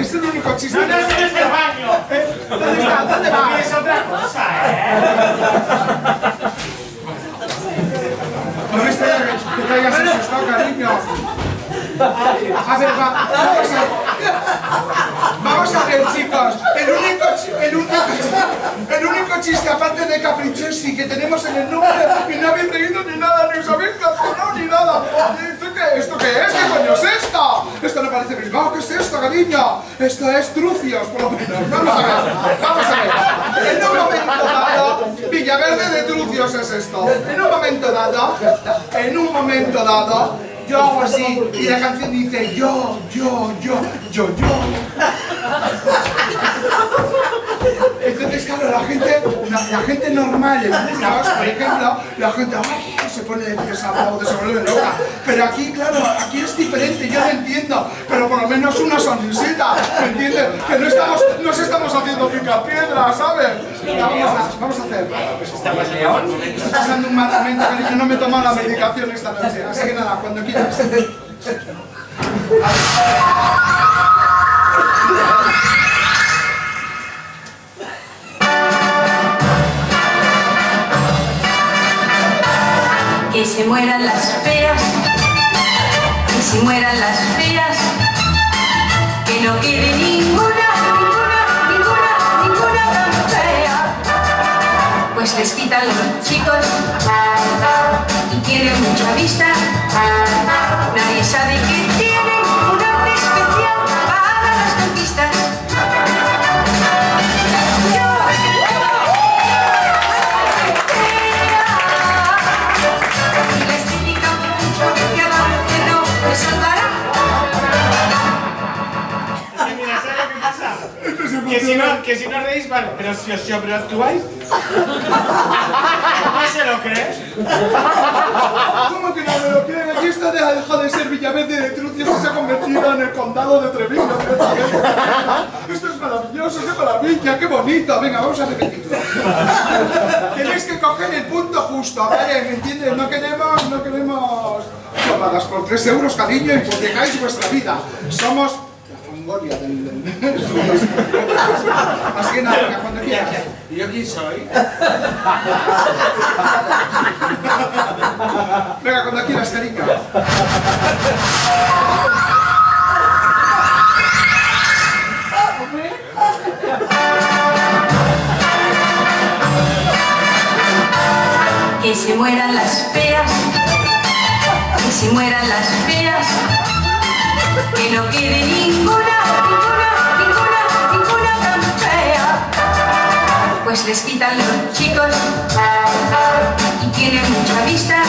es el único chiste. No, el baño. ¿Dónde está? ¿Dónde vas? Es otra cosa, ¿eh? No está que te hayas asustado, cariño. A ver, va, vamos a Vamos a ver, chicos. El único, el único, el único chiste, aparte de caprichosi, que tenemos en el número, y no habéis reído ni nada, ni os habéis cancionado ni nada. ¿Esto qué, ¿Esto qué es? ¿Qué coño es esto? Esto no parece Bilbao. ¿Qué es esto, cariño? Esto es Trucios, por lo menos. Vamos a ver, vamos a ver. En un momento dado, Villaverde de Trucios es esto. En un momento dado, en un momento dado, yo hago así y la canción dice yo, yo, yo, yo, yo. Entonces, claro, la gente, la, la gente normal en Burgos, por ejemplo, la gente ¡ay! se pone de pies abajo, se vuelve loca. Pero aquí, claro, aquí es diferente, yo lo entiendo, pero por lo menos una sonrisita, ¿me entiendes? Que no estamos, no se estamos haciendo picapiedra, ¿sabes? Venga, vamos a, vamos a hacer. Estoy pasando un mal momento, cariño, no me he tomado la medicación esta noche, así que nada, cuando quieras. Se mueran las feas, que se mueran las feas, que no quede ninguna, ninguna, ninguna, ninguna tan. Pues les quitan los chicos y tienen mucha vista. Nadie sabe Que si no, que si no reís, vale, pero si os sobreactuáis, ¿no se lo crees? ¿Cómo que no me lo creen? Aquí esto deja, dejado de ser Villaverde de Trucios y se ha convertido en el condado de Treviño. Esto es maravilloso, qué maravilla, qué bonito. Venga, vamos a repetirlo. Tenéis que coger el punto justo, ¿vale? ¿Me entiendes? No queremos, no queremos chorradas por 3 euros, cariño, hipotecáis vuestra vida. Somos la fangoria del... del- Así que nada, venga, cuando quieras. ¿Y yo quién soy? Venga, cuando quieras, cariño. Que se mueran las feas, que se mueran las feas, que no quede ninguna, ninguna, ninguna, ninguna tan. Pues les quitan los chicos y tienen mucha vista.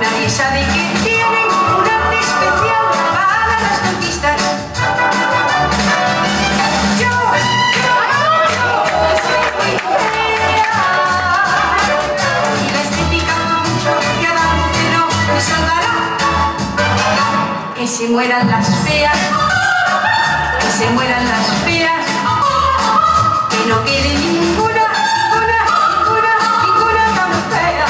Nadie sabe que tienen un arte especial para las conquistas. Yo, yo, yo soy muy fea. Y la estética mucho que avance no me salvará. Que se mueran las feas, se mueran las feas, que no quede ninguna, ninguna, ninguna, ninguna tan fea.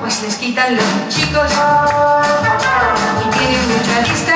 Pues les quitan los chicos y tienen mucha vista.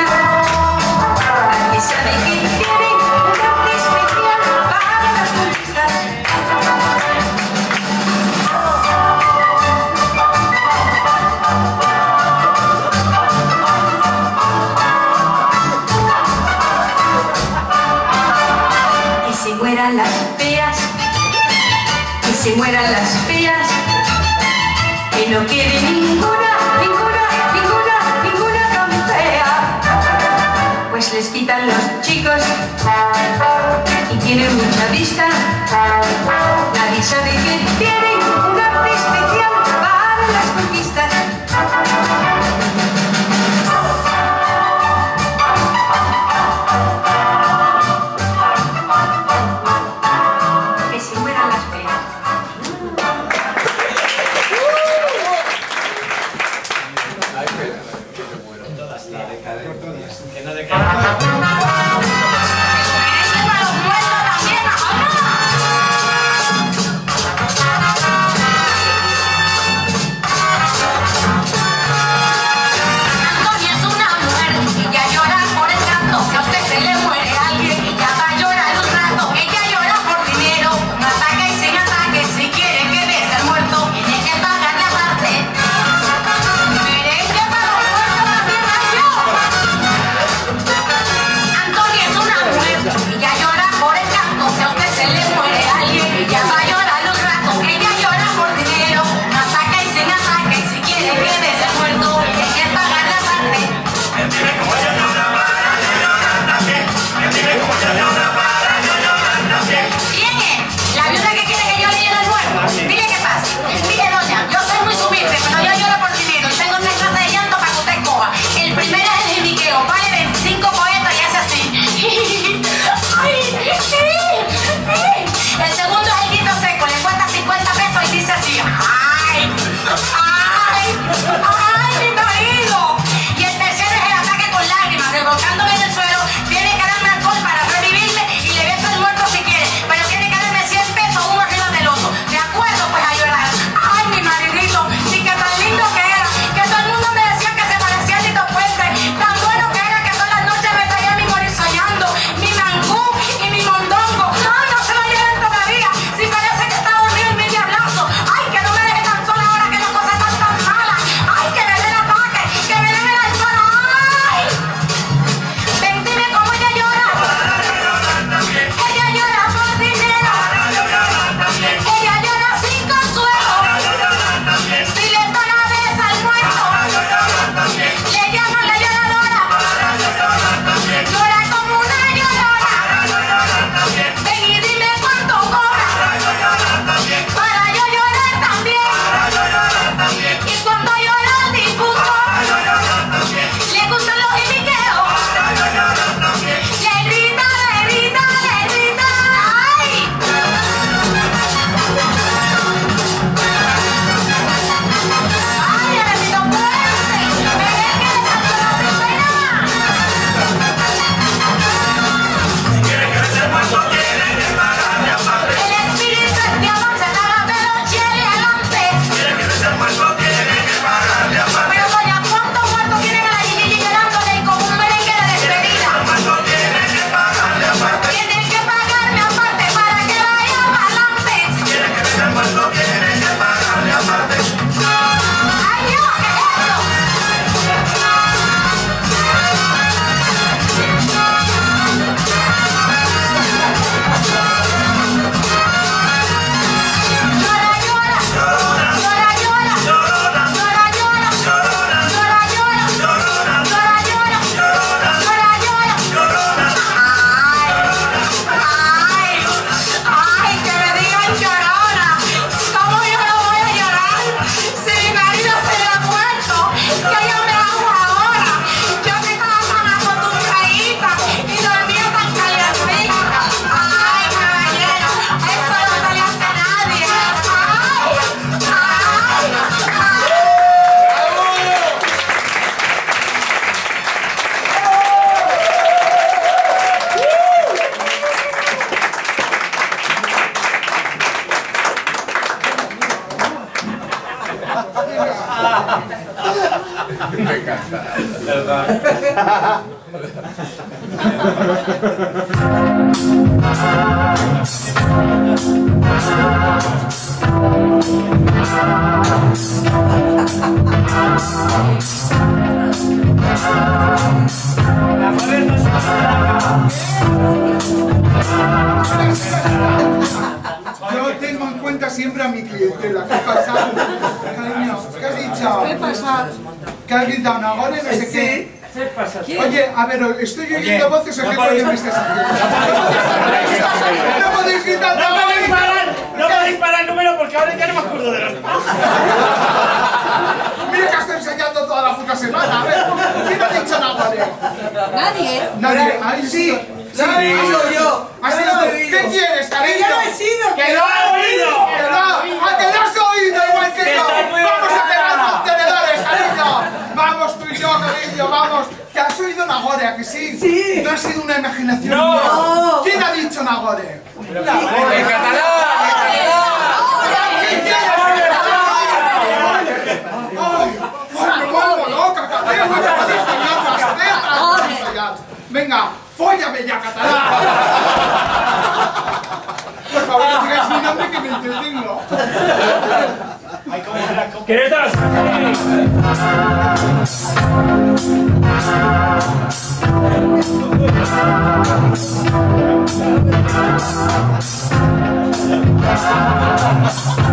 provocándome verdad. No se paga. Yo tengo en cuenta siempre a mi clientela. ¿Qué pasa? Cariño, ¿qué pasa? ¿Qué has gritado? ¿Nagore? No sé qué. ¿Qué pasa? Oye, a ver, estoy oyendo voces o no qué coño me estás haciendo? ¡No podéis gritar! No podéis parar, no podéis parar el número porque ahora ya no me acuerdo de los pasos. Mira que estoy enseñando toda la puta semana. A ver, ¿quién ha dicho Nagore? Nadie. Nadie. Ahí sí. Sí, yo. ¿Has Yo he oído. ¿Qué quieres, Que cariño? yo no he sido. ¡Que lo ha oído! ¡Que no! ¡A que no has oído igual que Que yo! estás muy ¡Vamos a pegar borracha. contenedores, cariño! ¡Vamos tú y yo, cariño, vamos! ¿Que has oído Nagore, a que sí? Sí. ¿No ha sido una imaginación No. ¿Quién ha dicho Nagore? ¡En catalán! ¡En ¿Qué quieres? ¡Ay! ¡Ay, me vuelvo loca, cariño! ¡Me puedes enseñar las tetas! ¡Me puedes enseñar! ¡Venga, fóllame ya, catalán! Por favor, no digáis mi nombre que me entretengo. ¿Quieres Thank you.